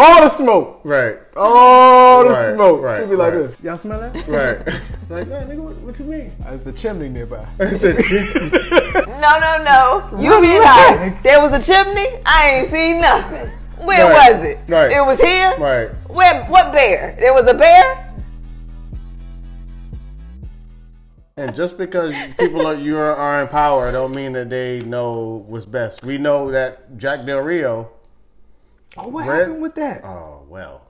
All the smoke. Right. All the Right, smoke. right, She'd be like right. this. Y'all smell that? Right. like, no, nigga, what, what you mean? It's a chimney nearby. I said, "Gee." No, no, no. You be like, there was a chimney. I ain't seen nothing. Where Right, was it? right. It was here. right. Where? What bear? There was a bear. And just because people are you are, are in power, don't mean that they know what's best. We know that Jack Del Rio. Oh, what Red- happened with that? Oh well.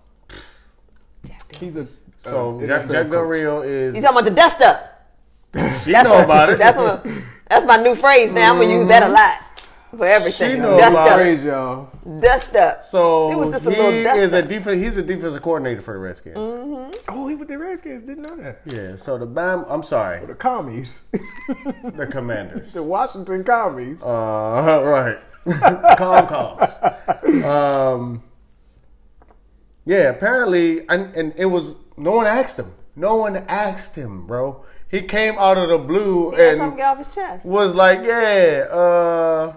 He's a So uh, Jack, NFL Jack Del coach. Rio You talking about the dust up? She know about it. That's what. That's my new phrase now. I'm gonna use that a lot for everything. She know dust about up. Praise y'all. Dust up. So It was just a he little dust is a up. defense. He's a defensive coordinator for the Redskins. Oh, he with the Redskins. Didn't know that. Yeah. So the Bam. I'm sorry. The commies. The Commanders. the Washington commies. Uh, right. calm calms. Um, yeah, apparently, and, and it was no one asked him. No one asked him, bro. He came out of the blue He something and get off his chest. was like, "Yeah, uh,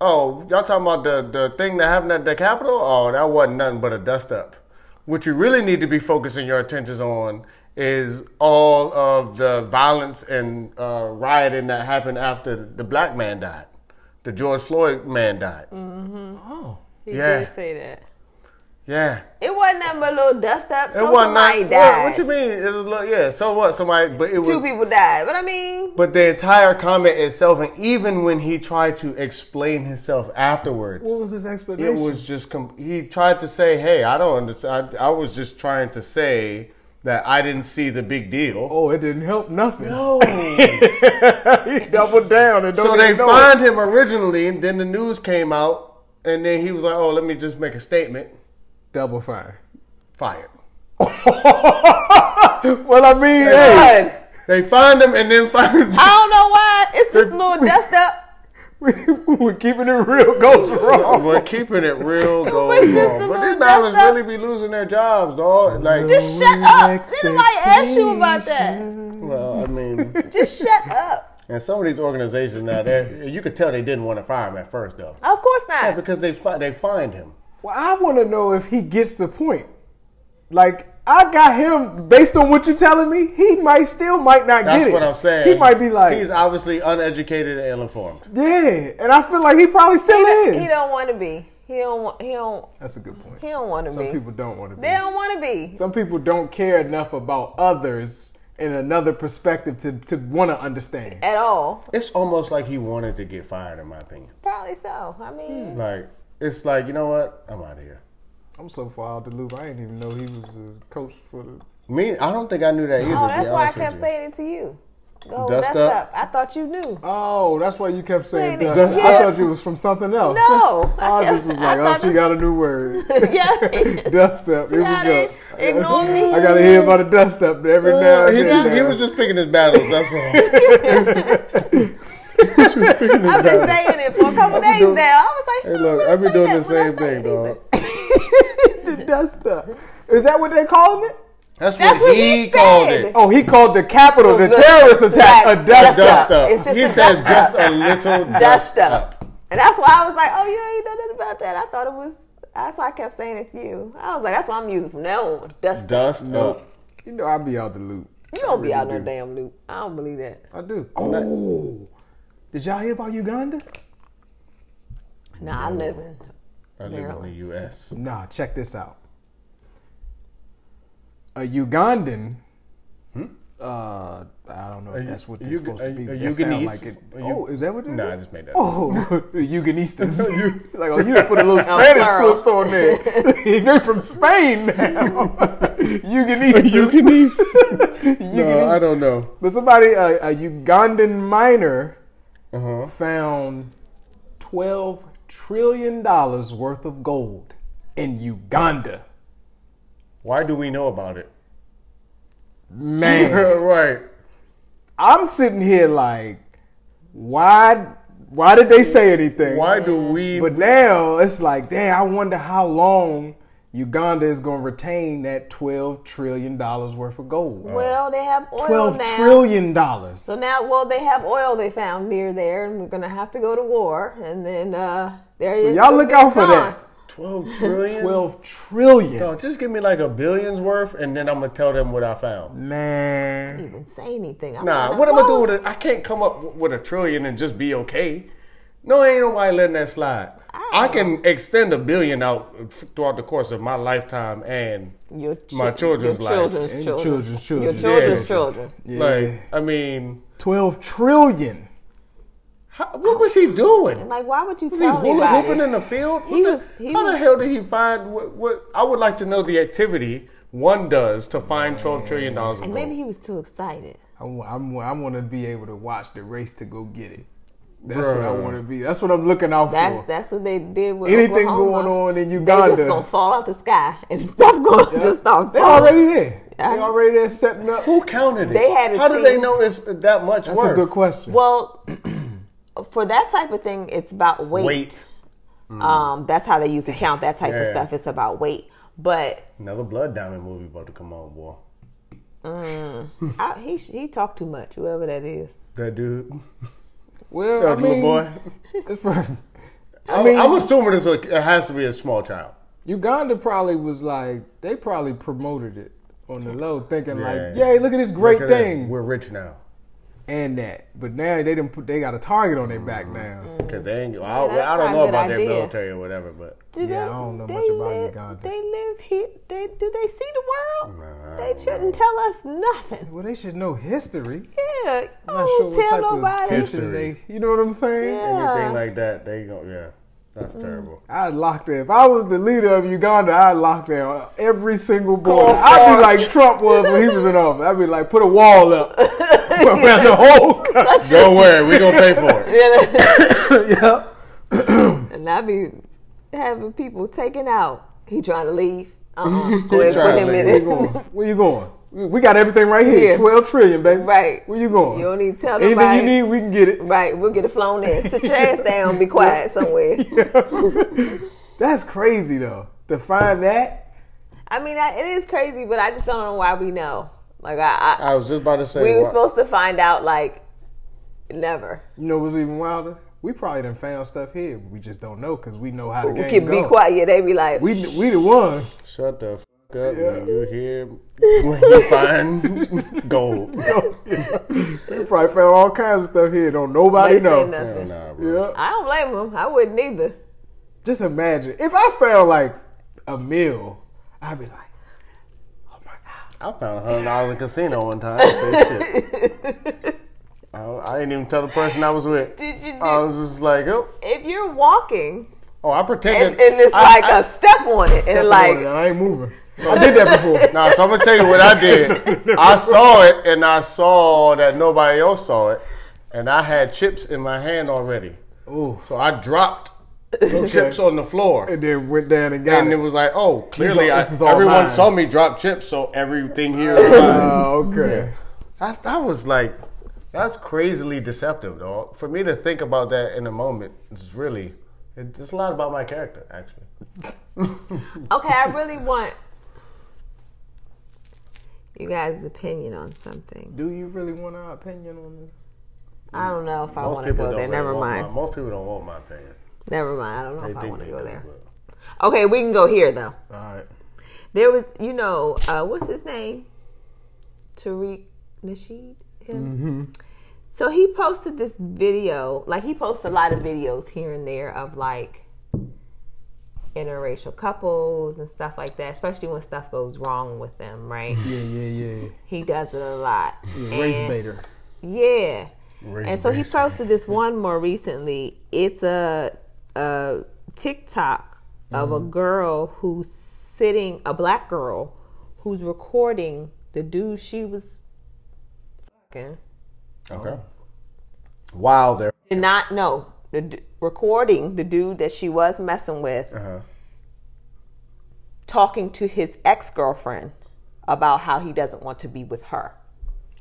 oh, y'all talking about the the thing that happened at the Capitol? Oh, that wasn't nothing but a dust up. What you really need to be focusing your attentions on." Is all of the violence and uh, rioting that happened after the black man died, the George Floyd man died. Mm-hmm. oh. He Yeah. did say that. Yeah, It wasn't nothing but a little dust up. it wasn't. somebody Not, died. what, what you mean? It was like, yeah. So what? Somebody, but it was. Two people died. But I mean, But the entire comment itself, and even when he tried to explain himself afterwards, What was his explanation? it was just com- he tried to say, "Hey, I don't understand. I, I was just trying to say that I didn't see the big deal." Oh, it didn't help nothing. No. he doubled down and so they even know fined him originally, and then the news came out, and then he was like, "Oh, let me just make a statement." double fine. Fired. well, I mean, hey, They fined him, and then fined. I don't know why. It's this little dust up. We're keeping it real. Goes wrong. We're keeping it real was goes just wrong. But these fellas dust really be losing their jobs, dog. Like, Just shut up. Did nobody ask you about that? well, I mean, Just shut up. and some of these organizations now, they you could tell they didn't want to fire him at first, though, Of course not. Yeah, because they fi- they fined him. Well, I want to know if he gets the point. Like, I got him based on what you're telling me. He might still might not That's get it. That's what I'm saying. He might be like, he's obviously uneducated and ill-informed. yeah, and I feel like he probably still is. He don't want to be. He don't want. He don't. That's a good point. He don't want to be. Some people don't want to be. They don't want to be. Some people don't care enough about others in another perspective to, to want to understand. At all. It's almost like he wanted to get fired, in my opinion. Probably so. I mean, Like, it's like you know what? I'm out of here. I'm so far out the loop. I didn't even know he was a coach for the. Me, I don't think I knew that either. oh, that's why I kept saying it to you. Go Dust dust, up. up. I thought you knew. Oh, that's why you kept saying Saying it. dust. I thought you was from something else. No. I just was I like, oh, she got a new word. yeah. dust up. Here we how go. ignore me? I gotta hear about a dust up every now Uh, and he, then. just, he was just picking his battles. That's all. he was picking his I've been saying it for a couple days doing- now. I was like, Hey, "Hmm, look, I I've been doing the same thing, dog. The dust up. Is that what they calling it? That's, That's what, what he, he called said. it. Oh, he called the Capitol, the Look, terrorist attack, a dust, dust up. Up. It's just He a said dust just a little Dust dust up. up. And that's why I was like, oh, you ain't done nothing about that. I thought it was. That's why I kept saying it to you. I was like, that's what I'm using from now on. Dust up. Dust No, up. you know I'll be out the loop. You don't be really out no damn loop. I don't believe that. I do. Oh, did y'all hear about Uganda? Nah, I live in. I live in the U.S. Nah, check this out. A Ugandan. Uh, I don't know if A that's what they're supposed to be. a but that sound Uganese? Like it. A Oh, is that what it is? Nah, I just made that. Oh, Uganistas. like, oh, you done put a little Spanish plural. twist on there. They're from Spain now. Uganistas. Uganese? no, Uganese. I don't know. But somebody, a, a Ugandan miner, Uh-huh. found twelve trillion dollars worth of gold in Uganda. Why do we know about it? Man, right. I'm sitting here like, why? Why did they say anything? Why do we? But now it's like, damn, I wonder how long Uganda is going to retain that twelve trillion dollars worth of gold. Well, they have oil Twelve now. trillion dollars. So now, well, they have oil they found near there, and we're gonna have to go to war, and then uh, there So y'all look out for gone. that. Twelve trillion. Twelve trillion. No, just give me like a billion's worth, and then I'm gonna tell them what I found. Man. even say anything. I'm Nah, what am I "Whoa." doing with it? I can't come up with a trillion and just be okay. No, ain't nobody letting that slide. I can extend a billion out throughout the course of my lifetime and Your my children's your life. children's And children. children's children. Your children's Yeah. children. Yeah. like, I mean, 12 trillion. how, what was he doing? Like, why would you Was he tell hula anybody? hooping in the field? He the- was- he how the hell did he find what, what? I would like to know the activity one does to find twelve trillion dollars and maybe he was too excited. I I'm, I want to be able to watch the race to go get it. That's what I want to be. That's what I'm looking out That's for. that's what they did with Anything Oklahoma. going on in They Uganda. just gonna fall out the sky and stuff gonna just start They already there. Yeah. They already there setting up. Who counted it? They had a How do they know it's that much That's worth? a good question. Well, for that type of thing, it's about weight. Weight. Um, that's how they use to count that type of stuff. It's about weight. But Another Blood Diamond movie about to come on, boy. I, he he talked too much. Whoever that is. That dude. well, I mean, boy. it's probably, I mean, I'm assuming it's a, it has to be a small child. Uganda probably was like they probably promoted it on the low, thinking like, "Yay, look at this great at that. thing," We're rich now. And that. But now they didn't put. They got a target on their back mm-hmm. now. Mm-hmm. Cause they ain't. I, that's I don't not a know good about their idea. military or whatever, but Do Yeah, they, I don't know much about live, Uganda. They live here. They do they see the world? Nah, I they don't shouldn't tell us nothing. Well, they should know history. Yeah, I'm not oh, sure what tell type nobody. of attention they. You know what I'm saying? Yeah. anything like that, they go. Yeah, that's Mm. terrible. I'd lock there. If I was the leader of Uganda, I'd lock down every single border. I'd be like Trump was when he was in office. I'd be like, put a wall up around the whole country. Don't worry, we gonna pay for it. yeah. and I'd be having people taken out. He trying to leave. Uh-uh. Go ahead, trying put to him leave. in Where you going? Where you going? We we got everything right here. Yeah. Twelve trillion, baby. Right. Where you going? You don't need to tell Anything nobody. you need, we can get it. Right, we'll get it flown in. Sit your ass down, be quiet somewhere. That's crazy though. To find that, I mean, I, it is crazy, but I just don't know why we know. Like I, I I was just about to say. we were wha- supposed to find out like never. you know, what's even wilder? We probably done found stuff here. We just don't know because we know how the We game can go. be quiet. Yeah, they be like, We we the ones. Shut the fuck up when you hear when you find gold. We probably found all kinds of stuff here. Don't nobody they know. Hell nothing. nah, bro. Yeah. I don't blame them. I wouldn't either. Just imagine if I found like a meal, I'd be like, oh my god. I found a hundred dollars in a casino one time. I, I didn't even tell the person I was with. Did you do? I was just like, oh, if you're walking oh I pretended. and, and it's I- like I- a step on it, and like I ain't moving. I did that before. Nah, so I'm gonna tell you what I did. I saw it, and I saw that nobody else saw it, and I had chips in my hand already. Ooh. So I dropped the chips on the floor, And then went down and got and it it. was like, oh, clearly, all- I, this is all everyone mine. saw me drop chips, so everything here is oh, mine. Oh, okay. That, that was like, that's crazily deceptive, dog. For me to think about that in a moment is really, it's a lot about my character, actually. okay, I really want you guys' opinion on something. Do you really want our opinion on this? I don't know if I want to go there. really Never mind. My, most people don't want my opinion. Never mind. I don't know They if I want to go there. but- Okay, we can go here though. All right. There was, you know, uh, what's his name? Tariq Nasheed. Him. So he posted this video. Like he posts a lot of videos here and there of like interracial couples and stuff like that. Especially when stuff goes wrong with them, right? Yeah, yeah, yeah. he does it a lot. Race baiter. Yeah. Race and so he posted this one more recently. It's a a TikTok of a mm-hmm. girl who's sitting, a black girl who's recording the dude she was fucking. Okay. Wow, there. Did not know the d- recording the dude that she was messing with, Uh-huh. talking to his ex girlfriend about how he doesn't want to be with her.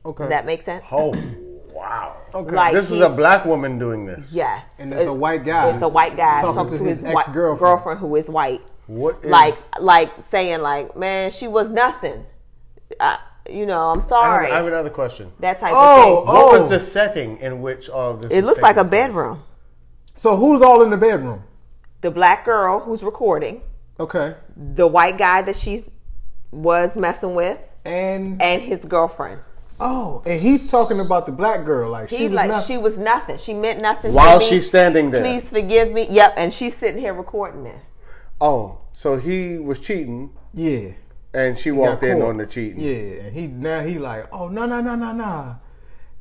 Okay. Does that make sense? Oh, wow. okay. Like This is a black woman doing this. Yes, And it's a white guy It's a white guy talking talking, to to his his, white ex-girlfriend. girlfriend who is white. What is, like, like saying like, man, she was nothing. I, you know, I'm I have, sorry. I have another question. that type Oh, of thing. Oh, What Oh. was the setting in which all of this? It was looks like a place? bedroom. So who's all in the bedroom? the black girl who's recording, Okay. the white guy that she's was messing with, And and his girlfriend. oh, and he's talking about the black girl like she was like, nothing. she was nothing. She meant nothing. to While me. she's standing there. Please forgive me. Yep, and she's sitting here recording this. Oh, so he was cheating, yeah. and she Got walked in on the cheating. Yeah, and he now he like, oh no no no no no,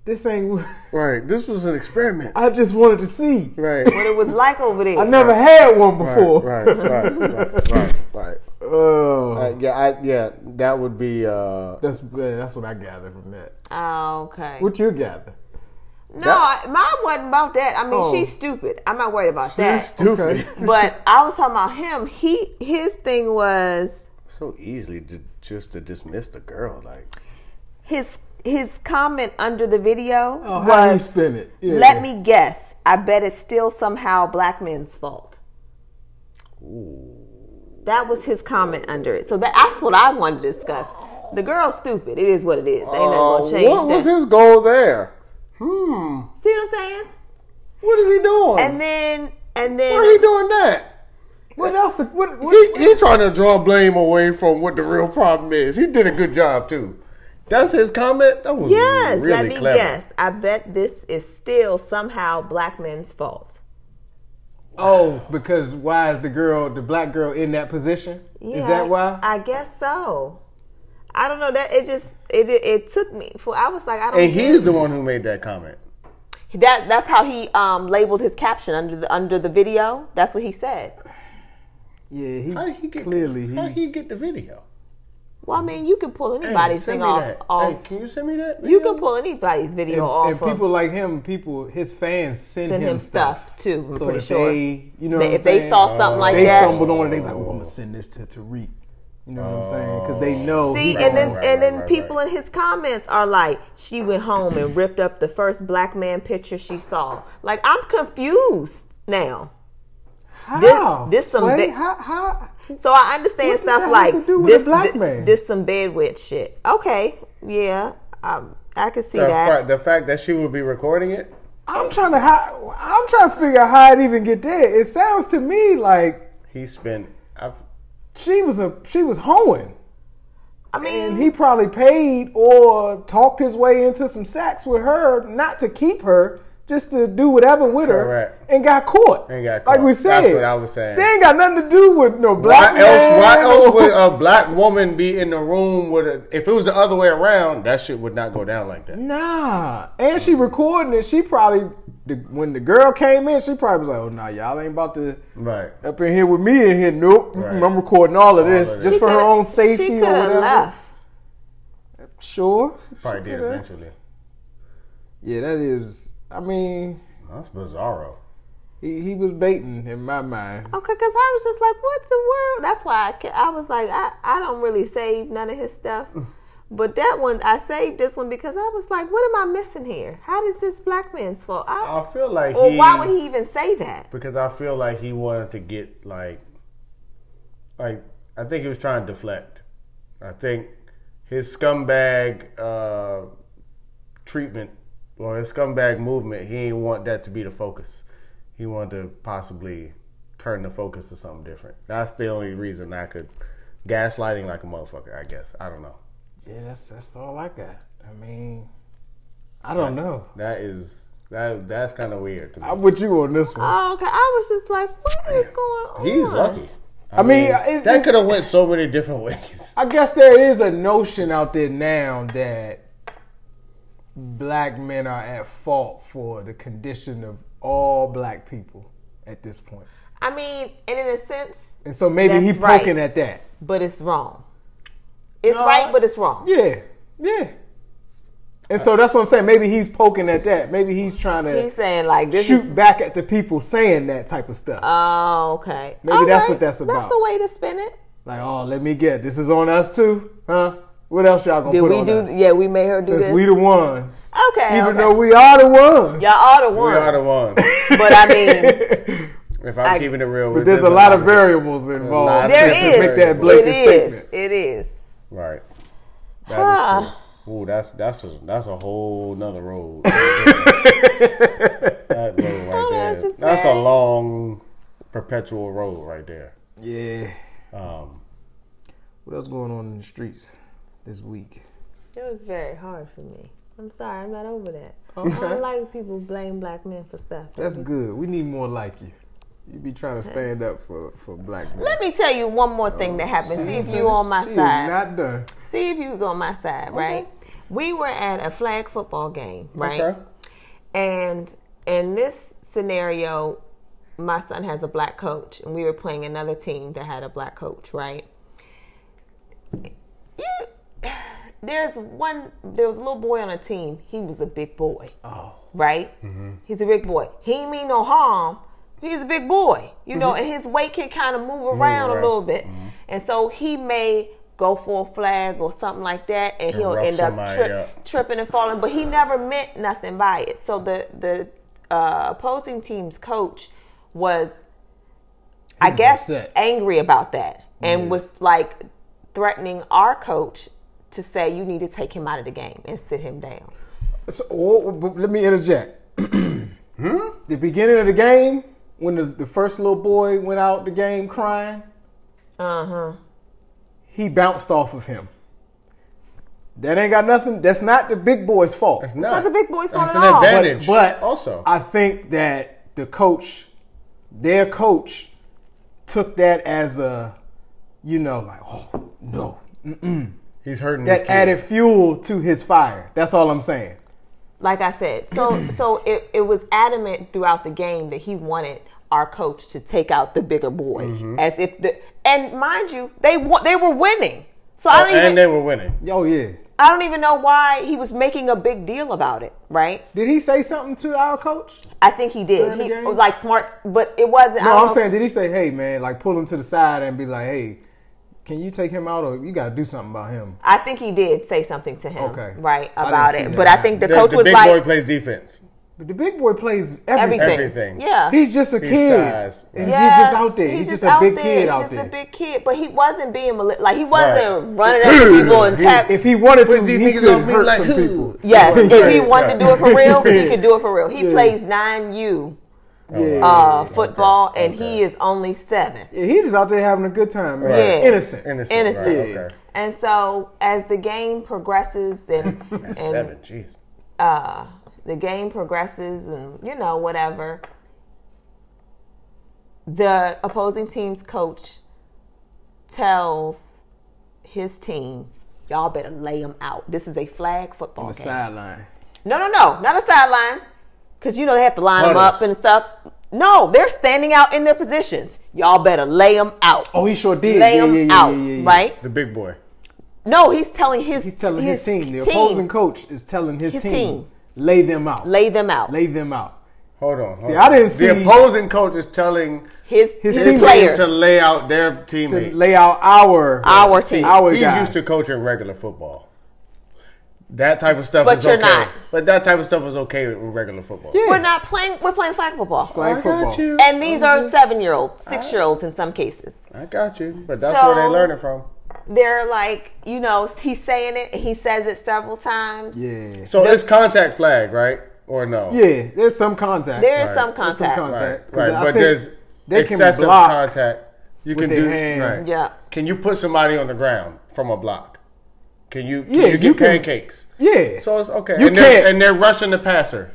this ain't. Right. This was an experiment. I just wanted to see. Right. What it was like over there. I never had one before. right, right, right, right, right. Oh, Uh, yeah, I, yeah, that would be. Uh, that's yeah, that's what I gather from that. Oh, okay. What you gather? No, I, mine wasn't about that. I mean, Oh. she's stupid. I'm not worried about that. stupid. But I was talking about him. He his thing was so easily to, just to dismiss the girl, like. his his comment under the video Oh, was spin it? Yeah. let me guess. I bet it's still somehow black men's fault. That was his comment under it. So that, that's what I wanted to discuss. The girl's stupid. It is what it is. Ain't nothing Uh, gonna change what was that. his goal there? Hmm. See what I'm saying? What is he doing? And then and then Why he doing that? What else? What? what He, he trying to draw blame away from what the real problem is. He did a good job too. That's his comment. That was Yes, really let me clever. guess. I bet this is still somehow black men's fault. oh, because why is the girl, the black girl, in that position? is that why? I guess so. I don't know that it just it it, it took me for I was like I don't And he's it. the one who made that comment. that that's how he um labeled his caption under the under the video. That's what he said. yeah, he, How he get clearly How he get the video? Well, I mean, you can pull anybody's send thing off. that. off. Hey, can you send me that? you can pull anybody's video and, off. and people like him, people, his fans send, Send him, him stuff, too, I'm so pretty if sure. they, you know, They- what I'm if they saying? saw something like they that, they stumbled on it. They like, oh, I'm gonna send this to Tariq. You know what I'm saying? Because they oh. know. See, and then right, and then right, right, people in his comments are like, she went home and ripped up the first black man picture she saw. Like, I'm confused now. how? this some Sway? big- how, how? So I understand What stuff like to do with this, a black man? this some bedwench shit. Okay, yeah, um, I can see The, that. fact, the fact that she would be recording it. I'm trying to. How, I'm trying to figure out how it even get there. It sounds to me like He spent. I've, she was a she was hoeing. I mean, And he probably paid or talked his way into some sex with her, not to keep her, just to do whatever with her, Correct. and got caught. And got Like we said, That's what I was saying. They ain't got nothing to do with no black why else? Why else or- would a black woman be in the room with a? If it was the other way around, that shit would not go down like that. Nah, and she recording it. She probably the, when the girl came in, she probably was like, "Oh nah, y'all ain't about to Right. up in here with me in here. Nope, Right. I'm recording all of this of just this. for her own safety she or whatever." left. Sure, Probably She did eventually. Yeah, that is. I mean, That's bizarro. he, he was baiting in my mind. Okay, because I was just like, what the world? That's why I, I was like, I, I don't really save none of his stuff. But that one, I saved this one because I was like, what am I missing here? How does this black man's fault? I, I feel like or he. why would he even say that? Because I feel like he wanted to get like, like I think he was trying to deflect. I think his scumbag uh, treatment or his scumbag movement, he didn't want that to be the focus. He wanted to possibly turn the focus to something different. That's the only reason I could gaslighting like a motherfucker. I guess I don't know. Yeah, that's that's all I got. I mean, I don't know. That is that that's kind of weird to me. I'm with you on this one. Oh, okay. I was just like, what is going on? He's lucky. I mean, it's- that could have went so many different ways. I guess there is a notion out there now that black men are at fault for the condition of all black people at this point. I mean, and in a sense, And so maybe he's he right. poking at that. but it's wrong. It's No, right, I- but it's wrong. Yeah, yeah. And so that's what I'm saying. Maybe he's poking at that. Maybe he's trying to He's saying like this shoot is. back at the people saying that type of stuff. Oh, okay. Maybe that's All what that's about. That's the way to spin it. like, oh, let me get this is on us too, huh? What else y'all gonna Did put we on do? us? Yeah, we made her do Since this. we the ones. Okay, Even okay. though we are the ones. Y'all are the ones. We are the ones. But I mean, If I'm I- keeping it real, But there's a lot of variables involved. lot there just to is. make that It blanket is. statement. It is. Right. That is Ah. true. Ooh, that's that's a that's a whole nother road. that road right Oh, there. that's That's a long perpetual road right there. Yeah. Um, What else going on in the streets this week? It was very hard for me. I'm sorry, I'm not over that. I don't like people blame black men for stuff. That's good. We need more like you. You be trying to stand up for for black men. Let me tell you one more thing that oh, happened. See if you on my side. not done. See if you was on my side, right? We were at a flag football game, right? Okay. And in this scenario, my son has a black coach, and we were playing another team that had a black coach, right? There's one. There was a little boy on a team. He was a big boy, Oh. right? Mm-hmm. He's a big boy. He ain't mean no harm. He's a big boy, you know, mm-hmm. and his weight can kind of move around a little bit, mm-hmm. and so he may go for a flag or something like that, and, he'll end up trip, up. tripping and falling. But he never meant nothing by it. So the the uh, opposing team's coach was, I guess, upset. angry about that, and Yeah. was like threatening our coach to say you need to take him out of the game and sit him down. So, oh, let me interject. Hmm? The beginning of the game, when the, the first little boy went out the game crying, Uh huh. he bounced off of him. That ain't got nothing. That's not the big boy's fault. it's not the big boy's fault That's at an all. But- advantage. But also, I think that the coach, their coach, took that as a, you know, like, oh no, he's hurting. that added fuel to his fire. That's all I'm saying. like I said, so so it, it was adamant throughout the game that he wanted our coach to take out the bigger boy, Mm-hmm. as if the and mind you, they wa- they were winning. So I don't even and they were winning. Oh yeah. I don't even know why he was making a big deal about it. Right? Did he say something to our coach? I think he did. He like smart, but it wasn't. I No, don't I'm know- saying, did he say, "Hey, man, like pull him to the side and be like, hey, can you take him out, or you got to do something about him?" I think he did say something to him. Okay. Right about it, that but I think the, The, coach the was big like big boy plays defense. But the big boy plays everything. everything. Everything. Yeah. He's just a He's kid, size, and right. he's just out there. He's, just, a out big there. kid He's out just there. a big kid, but he wasn't being mali- like he wasn't Right. running up people and tap. if he wanted to, Put these he could hurt like some who? people. yes, if he Right, wanted to do it for real, he could do it for real. He Yeah. plays nine U Yeah, uh, football, and okay. he is only seven. yeah, he just out there having a good time, man. Yeah. Innocent. Innocent. Innocent. Right, Yeah. okay. And so, as the game progresses and and seven. Jeez. uh, the game progresses and you know whatever the opposing team's coach tells his team y'all better lay him out this is a flag football On the game sideline. no no no not a sideline because you know they have to line them up and stuff no they're standing out in their positions y'all better lay them out Oh, he sure did. lay yeah, them yeah, yeah, out yeah, yeah, yeah. right The big boy. no he's telling his He's telling his, team. The opposing coach is telling his, His team, team. lay them out. lay them out lay them out. Hold on. hold See, on. I didn't see- The opposing coach is telling his His his, team players to lay out their To lay out our Our see, team. our He's guys. used to coaching regular football. That type of stuff But is you're okay. not. But that type of stuff is okay with regular football. Yeah. We're not playing. We're playing flag football. flag I football. got you. And these I'm are just- seven year olds, six year olds in some cases. I got you. But that's where they So- learn it from. They're like, you know, he's saying it. He says it several times. Yeah. So it's contact flag, right? Or no? Yeah, there's some contact. There is Right. some There's some contact. contact. Right. 'Cause right. But think there's they can excessive block contact. You with can their do hands. Right. Yeah. Can you put somebody on the ground from a block? Can you? Can Yeah, you get you can- pancakes? Yeah. So it's okay. You and, they're, can't- and they're rushing the passer.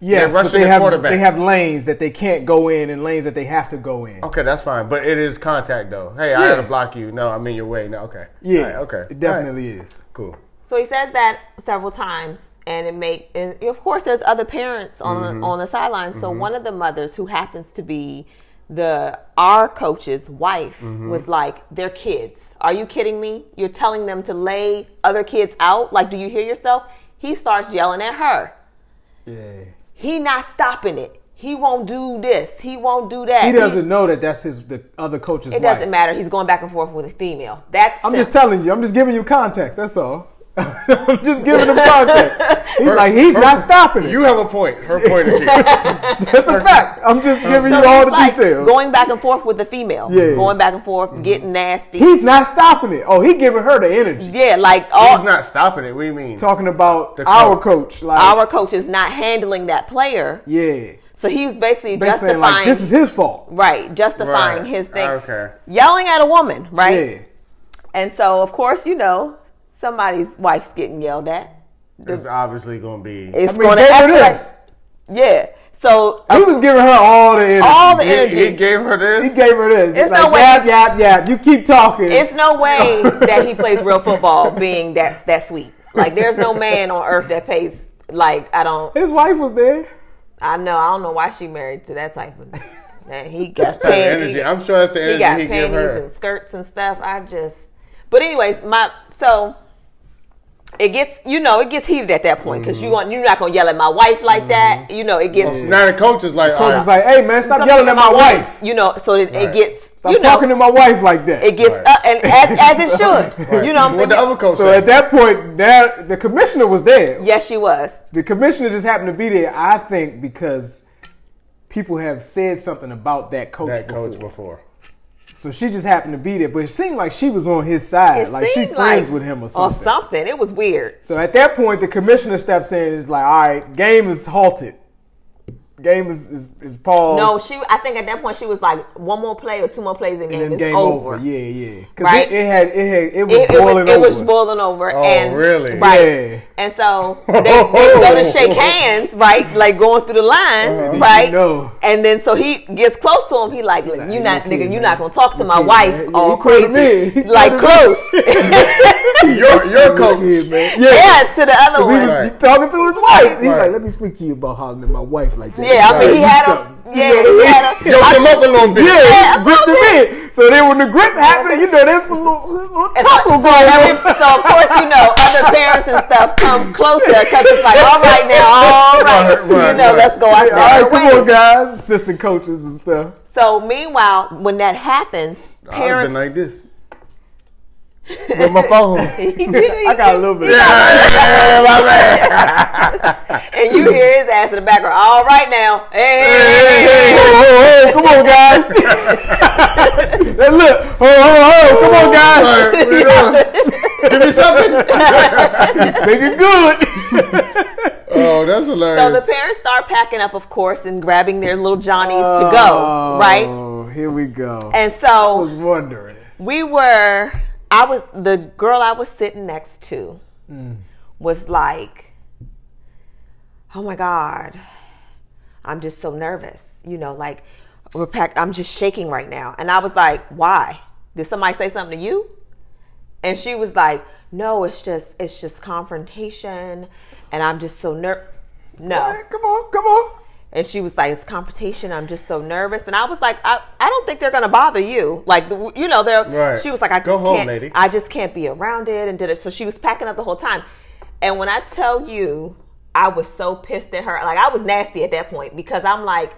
yes, they're but rushing they the have quarterback. they have lanes that they can't go in and lanes that they have to go in. Okay, that's fine. But it is contact though. Hey, I Yeah. had to block you. No, I'm in your way. No, okay. Yeah. All right, okay. It definitely is. Cool. So he says that several times, and it make. And of course, there's other parents on Mm-hmm. the, on the sideline. So one of the mothers, who happens to be the our coach's wife, Mm-hmm. was like, "They're kids. Are you kidding me? You're telling them to lay other kids out? Like, do you hear yourself?" He starts yelling at her. Yeah. He not stopping it. He won't do this. He won't do that. He doesn't know that that's his the other coach's It wife. doesn't matter. He's going back and forth with a female. That's I'm just telling you. I'm just giving you context. That's all. I'm just giving him context. He's like he's her- not stopping it. You have a point. Her point is here. That's a fact. I'm just giving So you all the like details. Going back and forth with the female. Yeah. Going back and forth, mm-hmm. getting nasty. He's not stopping it. Oh, he giving her the energy. yeah, like all He's not stopping it. What do you mean? Talking about The our coach. coach. Like our coach is not handling that player. yeah. So he was basically Basically saying justifying like this is his fault. right, justifying Right. his thing, Okay. yelling at a woman, right? Yeah. And so, of course, you know, somebody's wife's getting yelled at. It's obviously going to be. It's I mean, going to gave her escalate. this. Yeah. So He was giving her all the energy. all the He, energy. he gave her this. He gave her this. It's It's no like, way- yap, yap, yap. You keep talking. it's no way that he plays real football being that that sweet. Like there's no man on earth that pays like I don't His wife was there. I know I don't know why she married to that type of man. He got That's the pan- energy. he- I'm sure that's the he energy got he, gave panties her. and skirts and stuff. I just, but anyways, my so it gets you know it gets heated at that point because you want you're not gonna yell at my wife like that. You know it gets. Now the coach is like, Coach all right, was like, "Hey man, stop something yelling at my wife. You know, so it Right. gets. Stop you know, talking to my wife like that." It gets Right. uh, and as, as it should. Right. You know what I'm what the saying? other coach so said. at that point, now the commissioner was there. Yes, she was. The commissioner just happened to be there. I think because people have said something about that coach. that before. coach before. So she just happened to be there, but it seemed like she was on his side, It like she friends like- with him or something. Or something. It was weird. So at that point, the commissioner steps in and is like, "All right, game is halted. Game is is, is paused. No, she. I think at that point she was like one more play or two more plays and and game then is game over. over. Yeah, yeah. Because Right? it, it had it had it was It, it boiling was, it over. was boiling over. Oh, and, really? Right. Yeah. And so they, they go to shake hands, right? Like going through the line, Uh-huh. right? You know. And then so he gets close to him. He like, like, you hey, not, nigga, you not gonna talk to my here, wife man. all He crazy, like quoted close. your your coach. Yeah, man. yes, to the other Because he one. was Right. talking to his wife. He's Right. like, let me speak to you about hollering at my wife like that. Yeah, I mean, he had do him. Yeah, You know he had mean? him. Yoked him up a little bit. Yeah, Yeah, he a gripped him in. So then when the grip happened, you know, there's some little, little tussle so, going every- on. so of course you know other parents and stuff come closer because it's like all right now, all right, Right, right, you know, right. let's go our All right, separate come on, guys. Assistant coaches and stuff. So meanwhile, when that happens, I'd have parents been like this. With my phone. I got a little bit. Yeah, my man. and you hear his ass in the background. All right now, hey, hey, hey, Hey, come on, guys. hey, look, ho, ho, ho, come on, guys. All right, what you doing? Give me something. Make it good. Oh, that's So the parents start packing up, of course, and grabbing their little Johnnies to go, right? Oh, here we go. And I was wondering. we were. I was the girl I was sitting next to mm. was like, "Oh my god, I'm just so nervous." You know, like we're packed. I'm just shaking right now, and I was like, "Why? Did somebody say something to you?" And she was like, "No, it's just it's just confrontation, and I'm just so ner." No. Hey, come on, come on. And she was like, "It's confrontation. I'm just so nervous." And I was like, "I, I don't think they're gonna bother you. Like, the, you know, they're." Right. She was like, "I just Go home, can't. lady." I just can't be around it." And did it. So she was packing up the whole time. And when I tell you, I was so pissed at her. Like, I was nasty at that point because I'm like,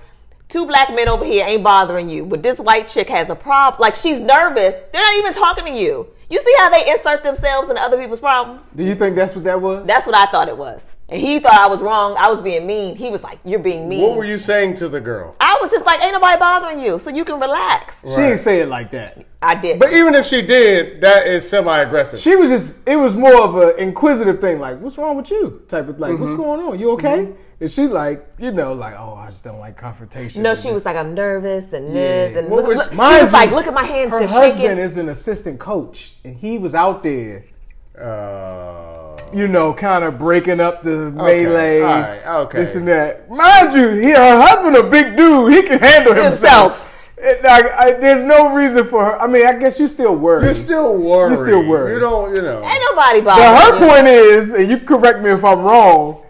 two black men over here ain't bothering you, but this white chick has a problem. Like, she's nervous. They're not even talking to you. You see how they insert themselves into other people's problems? Do you think that's what that was? That's what I thought it was. And he thought I was wrong. I was being mean. He was like, "You're being mean." what were you saying to the girl? I was just like, ain't nobody bothering you, so you can relax. she didn't say it like that. I did. But even if she did, that is semi-aggressive. She was just, it was more of an inquisitive thing, like, what's wrong with you? Type of like, Mm-hmm. what's going on? You okay? And she like, you know, like, oh, I just don't like confrontation. no, and she was like, I'm nervous and this Yeah. and What look, was- look- she Mind was like, look at my hands, Her they're husband shaking. is an assistant coach, and he was out there, Uh, you know, kind of breaking up the melee, all right, okay. this and that. Mind you, he, her husband a big dude. He can handle himself. Himself. It- like, I, there's no reason for her. I mean, I guess you still worry. you're still worried. You're still worried. You don't, you know. Ain't nobody But bothering her you. point is, and you correct me if I'm wrong,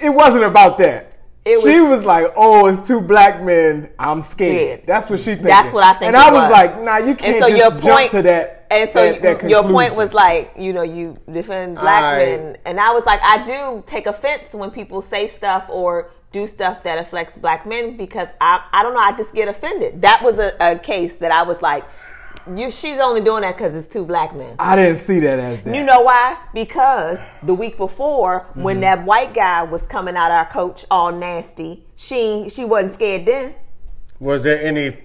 it wasn't about that. She was like, "Oh, it's two black men. I'm scared." Scared. That's what she thinking. That's what I think And it I was, was. like, "Nah, you can't so just your jump to that." And so that, that your point was like, you know, you defend black I- men, and I was like, I do take offense when people say stuff or do stuff that affects black men because I, I don't know, I just get offended. That was a, a case that I was like, you, she's only doing that because it's two black men. I didn't see that as that. You know why? Because the week before, when Mm-hmm. that white guy was coming out our coach all nasty, she she wasn't scared then. Was there any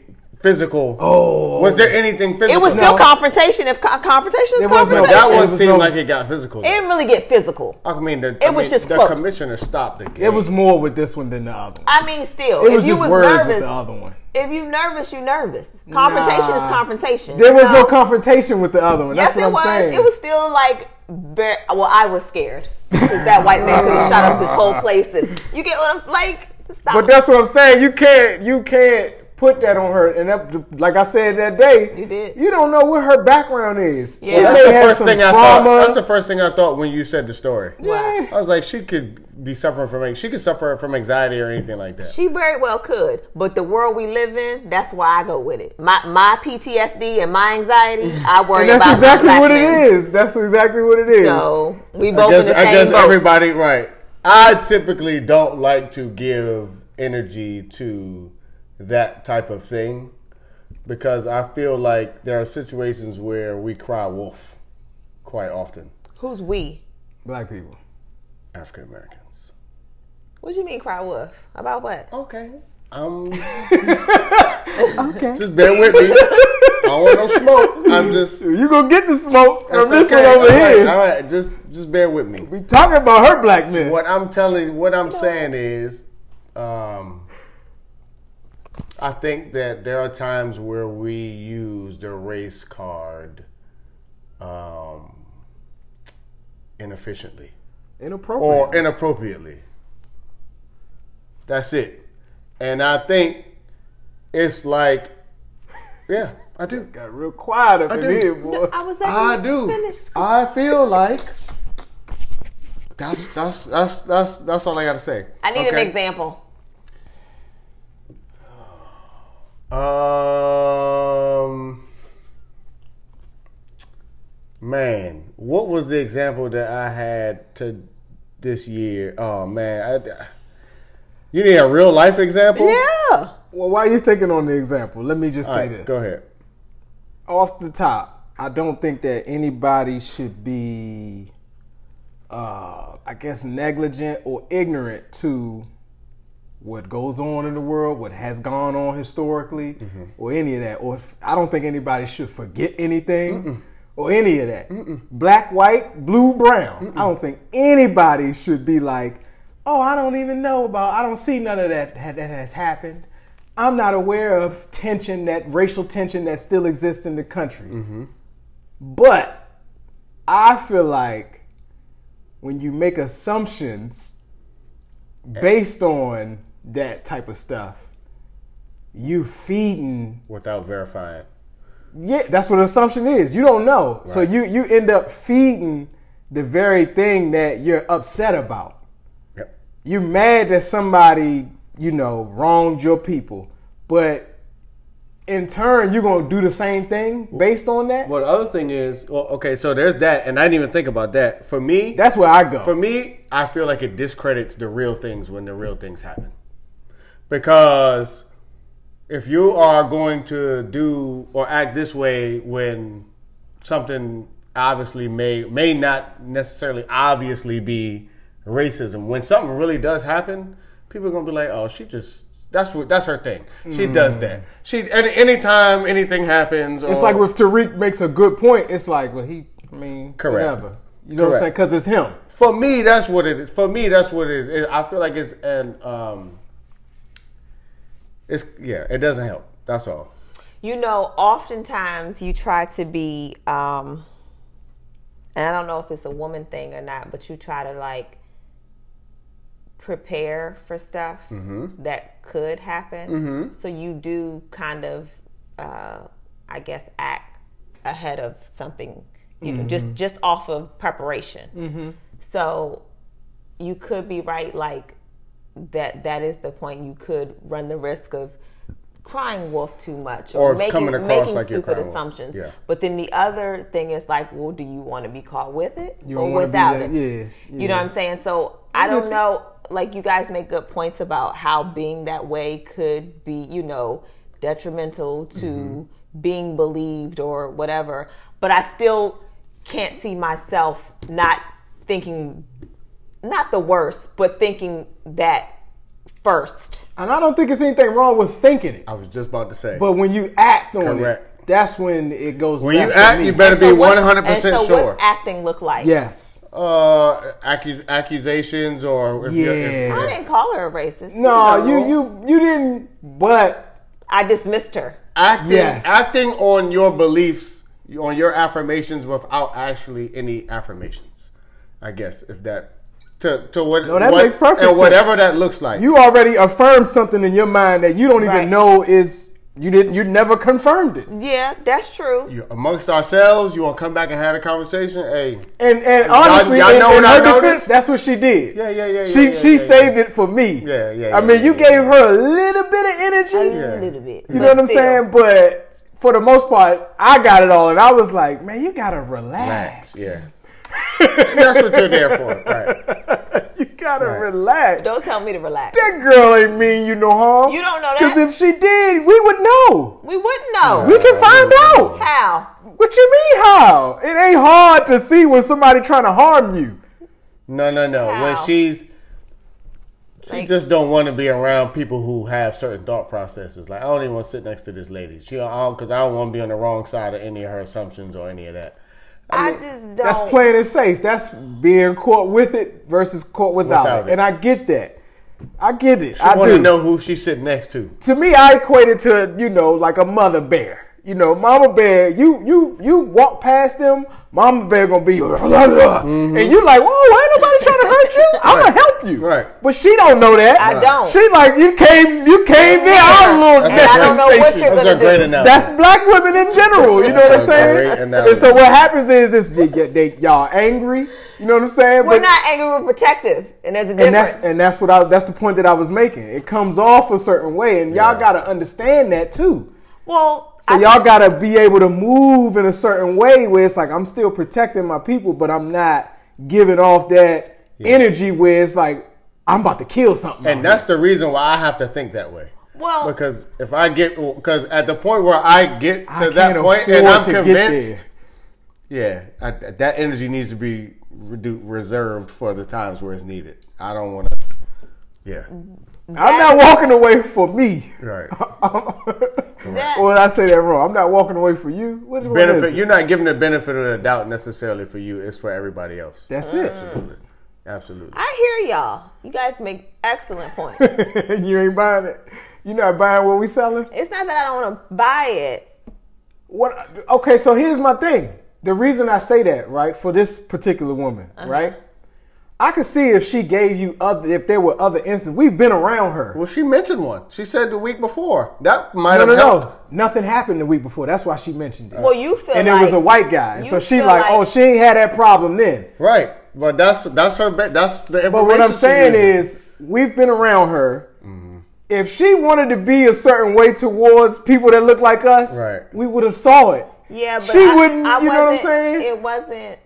physical. Oh. was there anything physical? It was still No. confrontation. If co- confrontation is There was no- confrontation, that one seemed no- like it got physical. it didn't really get physical. I mean, the, It I was mean, just the close. commissioner stopped the game. It was more with this one than the other one. I mean, still, It if was you just was words nervous, with the other one. if you nervous, you nervous. Confrontation Nah. is confrontation. There was You no confrontation with the other one. Yes, That's what it I'm was. saying. It was still like, very, well, I was scared that white man could have shot up this whole place, and you get what I'm like. Stop. But that's what I'm saying. You can't you can't put that on her. And that, like I said that day, You did. You don't know what her background is. Yeah. She That's may the have first some thing I thought. That's the first thing I thought when you said the story. Wow. I was like, she could be suffering from she could suffer from anxiety or anything like that. She very well could, but the world we live in, that's why I go with it. My my PTSD and my anxiety, I worry and that's about. my exactly what it men. is. That's exactly what it is. So we I both guess, in the I same guess boat. everybody right. I typically don't like to give energy to that type of thing because I feel like there are situations where we cry wolf quite often. Who's we? Black people. African Americans. What do you mean cry wolf? About what? Okay. Um, Okay. just bear with me. I don't want no smoke. I'm just You gonna get the smoke from That's this okay. one over All right, here. All right, just just bear with me. We talking about her black men. What I'm telling, what I'm saying is, um, I think that there are times where we use the race card um, inefficiently Inappropriate. or inappropriately. That's it. And I think it's like, yeah, I do. Got real quiet up in do. here, boy. I was letting I do. Finish. I feel like that's that's that's that's that's all I gotta say. I need Okay? an example. Um, man, what was the example that I had to this year? Oh man, I, you need a real life example? Yeah. Well, why are you thinking on the example? Let me just All say right, this. go ahead. Off the top, I don't think that anybody should be, uh, I guess, negligent or ignorant to what goes on in the world, what has gone on historically, Mm-hmm. or any of that. Or if, I don't think anybody should forget anything. Or any of that. Black, white, blue, brown. I don't think anybody should be like, oh, I don't even know about, I don't see none of that that that has happened. I'm not aware of tension, that racial tension that still exists in the country. But I feel like when you make assumptions based on that type of stuff, you feeding Without verifying. yeah, that's what assumption is. You don't know. So you you end up feeding the very thing that you're upset about. Yep. You mad that somebody, you know, wronged your people. But in turn, you're gonna do the same thing based on that? Well, the other thing is, well, okay, so there's that, and I didn't even think about that. For me, That's where I go. For me, I feel like it discredits the real things when the real things happen. Because if you are going to do or act this way when something obviously may may not necessarily obviously be racism, when something really does happen, people are gonna be like, "Oh, she just." That's what. That's her thing. She does that. She any anytime anything happens. It's like if Tariq makes a good point, it's like, well, he, I mean, Correct. whatever. You know what I'm saying? Because it's him. For me, that's what it is. For me, that's what it is. It- I feel like it's an um. It's yeah. It doesn't help. That's all. You know, oftentimes you try to be, um, and I don't know if it's a woman thing or not, but you try to like prepare for stuff that could happen. So you do kind of, uh, I guess, act ahead of something. You know, just just off of preparation. So you could be right, like that. That is the point. You could run the risk of crying wolf too much Or making, coming across making like stupid assumptions. Yeah. But then the other thing is like, well, do you want to be caught with it You or don't wanna be without it? yeah, You know what I'm saying? So I don't know. Like you guys make good points about how being that way could be, you know, detrimental to Mm-hmm. being believed or whatever. But I still can't see myself not thinking, not the worst, but thinking that first And I don't think it's anything wrong with thinking it. I was just about to say. But when you act on Correct. it, that's when it goes. When you act, you better And so be 100% sure. What's acting look like? Yes. uh, accus- accusations or if you're- if- Yeah. I didn't call her a racist. No, No. you you you didn't. But I dismissed her. acting Yes. acting on your beliefs, on your affirmations without actually any affirmations. I guess if that to to what No, that what- makes perfect and sense. whatever that looks like. you already affirmed something in your mind that you don't even Right. know is you didn't you never confirmed it. Yeah, that's true. You- amongst ourselves, you want to come back and have a conversation? Hey, And and Y'all- honestly, y'all in, know in what I her defense, noticed? that's what she did. Yeah, yeah, yeah, She yeah, yeah, she yeah, saved it for me. Yeah, yeah, I yeah, mean, yeah, you yeah. gave her a little bit of energy. A little bit. You know what I'm saying? But for the most part, I got it all, and I was like, man, you gotta relax. relax. Yeah, that's what you're there for, right? you gotta Right. relax. Don't tell me to relax. that girl ain't mean you no harm. You don't know that? Because if she did, we would know. We wouldn't know. We can find out. How? What you mean how? It ain't hard to see when somebody trying to harm you. No, no, no. When she's she Like- just don't want to be around people who have certain thought processes. Like I don't even want to sit next to this lady. She because I don't want to be on the wrong side of any of her assumptions or any of that. I, just don't. That's playing it safe. That's being caught with it versus caught without, Without it. it. And I get that. I get it. She I want do. to know who she's sitting next to. to me, I equate it to you know like a mother bear. You know, mama bear. You you you walk past them, mama bear gonna be, and you like, whoa, ain't nobody trying to hurt you. I'm gonna help you. Right. But she don't know that. I don't. She like you came you came there our little That's And I don't know what station. you're That's gonna a great do. That's black women in general. You know what I'm That's a great saying? And so what happens is, is they, get- they y'all angry. You know what I'm saying? We're not angry. We're protective, and there's a difference. and that's and that's what I that's the point that I was making. It comes off a certain way, and y'all gotta understand that too. Well, So I y'all gotta be able to move in a certain way where it's like I'm still protecting my people, but I'm not giving off that energy where it's like I'm about to kill something. And out that's the reason why I have to think that way. Well- because if I get because at the point where I get I to that point and I'm convinced, yeah, I, that energy needs to be reserved for the times where it's needed. I don't want to. Yeah, I'm not walking away for me. right. that, Or did I say that wrong? I'm not walking away for you. Which one is You're not giving the benefit of the doubt necessarily for you. It's for everybody else. That's it. Absolutely. I hear y'all. You guys make excellent points. you ain't buying it. You're not buying what we selling. it's not that I don't want to buy it. What? Okay, so here's my thing. The reason I say that, right, for this particular woman, Uh-huh. right? I could see if she gave you other, if there were other instances. We've been around her. Well, she mentioned one. She said the week before that might No, have no, helped. no. Nothing happened the week before. That's why she mentioned it. Well, you feel and like it was a white guy. And so she feel like, oh, she ain't had that problem then. Right, but that's that's her. Be- that's the information. But what I'm saying is, we've been around her. If she wanted to be a certain way towards people that look like us, Right. we would have saw it. Yeah, but she I- wouldn't. I you know what I'm saying? It wasn't.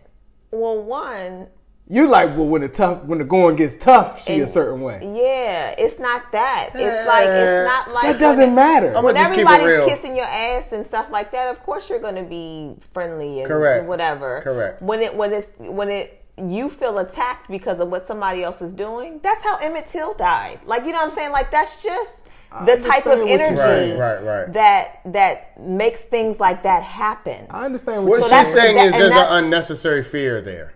Well, one, You like well when the tough when the going gets tough, she a certain way. yeah, it's not that. It's uh, like it's not like That doesn't when, matter. I'm When gonna just keep it everybody's kissing your ass and stuff like that, of course you're gonna be friendly and Correct. whatever. Correct. When it when it's when it you feel attacked because of what somebody else is doing, that's how Emmett Till died. Like you know what I'm saying? Like that's just the type of understand what energy. Right, right, right. that that makes things like that happen. I understand what What So she's saying, saying that- is and there's an unnecessary fear there.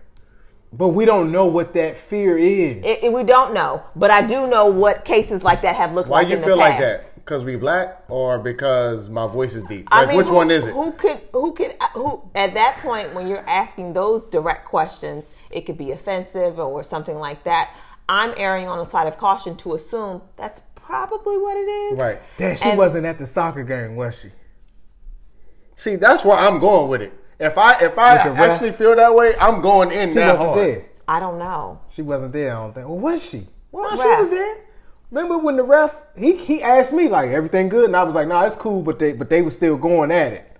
But we don't know what that fear is. It- it- we don't know, but I do know what cases like that have looked like. Why like. you in feel the like that? Because we black, or because my voice is deep? I mean, which who- one is it? Who could who could who at that point when you're asking those direct questions, it could be offensive or something like that. I'm erring on the side of caution to assume that's probably what it is. Right. Damn, she And- wasn't at the soccer game, was she? See, that's where I'm going with it. If I if I With ref? actually feel that way, I'm going in She that wasn't hard. there. I don't know. She wasn't there. I don't think. Well, was she? What no, she was there. Remember when the ref he he asked me like everything good, and I was like, nah, it's cool, but they but they were still going at it.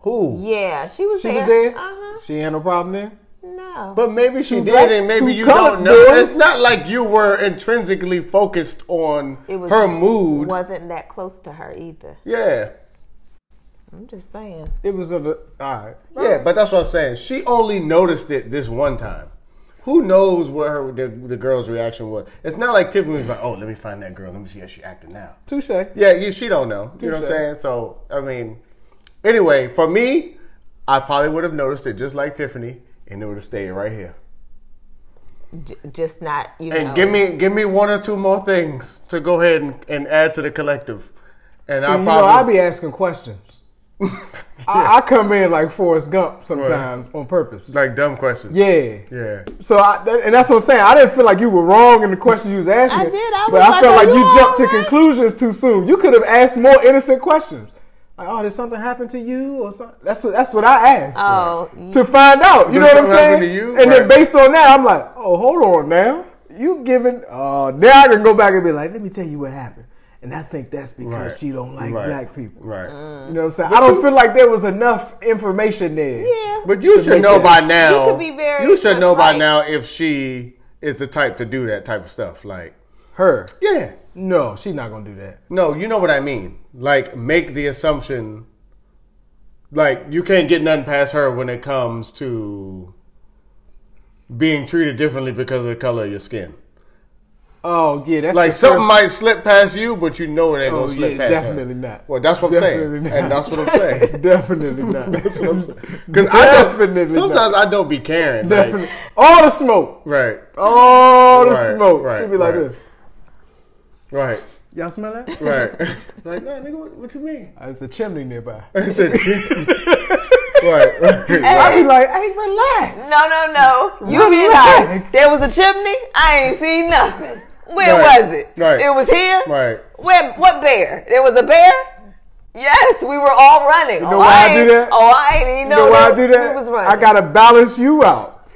Who? Yeah, she was She there. was there. Uh huh. She had no problem there. No. But maybe she Two did, black- and maybe you don't know. boys. It's not like you were intrinsically focused on it was her mood. wasn't that close to her either. Yeah, I'm just saying. It was a all right. yeah, but that's what I'm saying. She only noticed it this one time. who knows what her the, the girl's reaction was? It's not like Tiffany was like, "Oh, let me find that girl. Let me see how she acting now." Touche. Yeah, you, she don't know. You know what I'm Touche. saying? So I mean, anyway, for me, I probably would have noticed it just like Tiffany, and it would have stayed right here. J- just not, you And know. give me give me one or two more things to go ahead and, and add to the collective. And See, I'll you know, I probably be asking questions. I, I come in like Forrest Gump sometimes on purpose. like dumb questions. yeah. Yeah. So, I, that- and that's what I'm saying. I didn't feel like you were wrong in the questions you was asking. I did. I but was I felt are like you you jumped to conclusions too soon. You could have asked more innocent questions. Like, oh, did something happen to you or something? That's what that's what I asked. Oh, to find out. You Did know what I'm saying? to you? And then based on that, I'm like, oh, hold on now. You giving? Oh, now I can go back and be like, let me tell you what happened. And I think that's because Right. she don't like Right. black people. Right. Mm. You know what I'm saying? I don't feel like there was enough information there. yeah. But you should know that- by now. You could be very You should know by now if she is the type to do that type of stuff. Like, Her? yeah. No, she's not gonna do that. No, you know what I mean. Like, make the assumption. Like, you can't get nothing past her when it comes to being treated differently because of the color of your skin. Oh yeah, that's Like something first- might slip past you, but you know it ain't Oh, gonna slip yeah, past her. definitely not. Well, that's what Definitely I'm saying, not. and that's what I'm saying. Definitely not. That's what I'm saying. Because I Definitely don't, sometimes not. I don't be caring. Definitely. Like, All the smoke. right, All the Right, smoke. right, She'd be like right. this. right, Y'all smell that? right. like, no, nigga, what, what you mean? Uh, It's a chimney nearby. I said, right, right, I'd be like, hey, relax. No, no, no. You be Relax. like, there was a chimney. I ain't seen nothing. Where Right. was it? Right. It was here. right. Where? What bear? There was a bear. Yes, we were all running. You know why I do that? Oh, I ain't even You know, know why I do We was that? I gotta balance you out.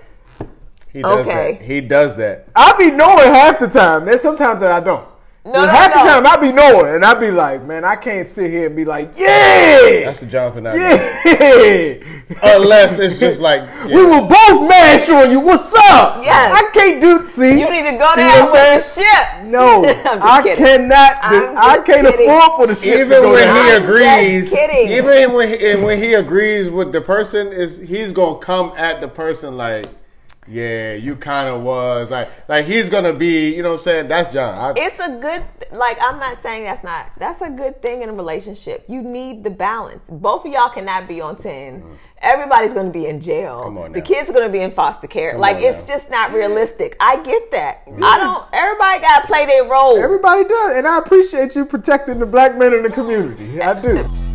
He does Okay. that. He does that. I be knowing half the time. There's sometimes that I don't. No, no, half no. the time I be knowing, and I be like, man, I can't sit here and be like, yeah, That's the Jonathan. I know. yeah. Unless it's just like, We yeah. were both mash on you. What's up? Yes. I can't do. See, You need to go See down with the ship. No, I'm just I kidding. cannot. I'm I can't kidding. afford for the shit. to even go when down. he I'm agrees, just kidding. even when he, and when he agrees with the person, is he's gonna come at the person like, yeah, you kind of was like, like he's gonna be, you know what I'm saying? That's John. I, It's a good like I'm not saying that's not that's a good thing in a relationship. You need the balance. Both of y'all cannot be on 10. Everybody's going to be in jail. Mm-hmm. Come on the kids are going to be in foster care. Come like it's now. just not realistic. I get that. I don't everybody got to play their role. Everybody does, and I appreciate you protecting the black men in the community. I do.